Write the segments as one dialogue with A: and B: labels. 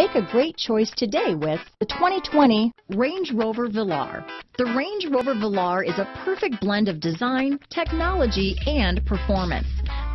A: Make a great choice today with the 2020
B: Range Rover Velar. The Range Rover Velar is a perfect blend of design, technology, and performance.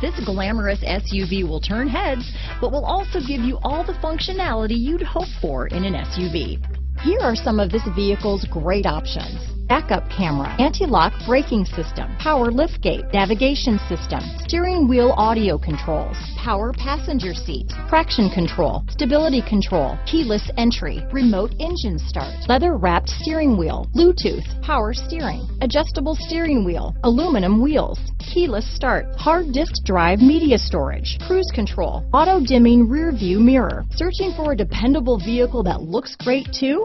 B: This glamorous SUV will turn heads, but will also give you all the functionality you'd hope for in an SUV.
A: Here are some of this vehicle's great options. Backup camera, anti-lock braking system, power liftgate, navigation system, steering wheel audio controls, power passenger seat, traction control, stability control, keyless entry, remote engine start, leather wrapped steering wheel, Bluetooth, power steering, adjustable steering wheel, aluminum wheels, keyless start, hard disk drive media storage, cruise control, auto dimming rear view mirror. Searching for a dependable vehicle that looks great too?